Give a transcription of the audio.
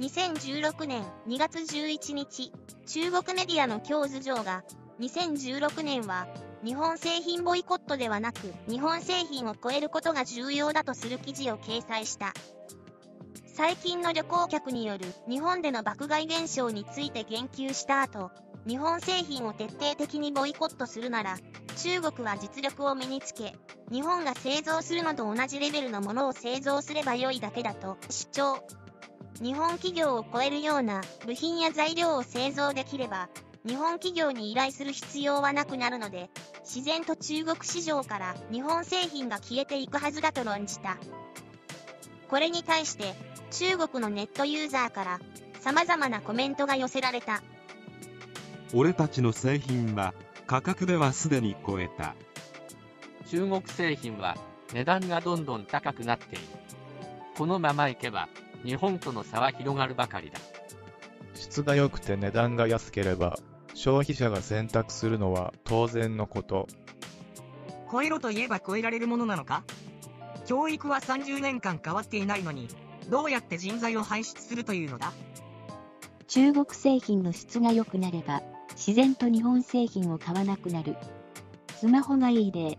2016年2月11日、中国メディアの京図上が、2016年は、日本製品ボイコットではなく、日本製品を超えることが重要だとする記事を掲載した。最近の旅行客による日本での爆買い現象について言及した後、日本製品を徹底的にボイコットするなら、中国は実力を身につけ、日本が製造するのと同じレベルのものを製造すればよいだけだと主張。日本企業を超えるような部品や材料を製造できれば、日本企業に依頼する必要はなくなるので、自然と中国市場から日本製品が消えていくはずだと論じた。これに対して、中国のネットユーザーから様々なコメントが寄せられた。俺たちの製品は価格ではすでに超えた中国製品は値段がどんどん高くなっているこのままいけば日本との差は広がるばかりだ質が良くて値段が安ければ消費者が選択するのは当然のこと超えろといえば超えられるものなのか？教育は30年間変わっていないのにどうやって人材を輩出するというのだ？中国製品の質が良くなれば自然と日本製品を買わなくなる。スマホがいい例。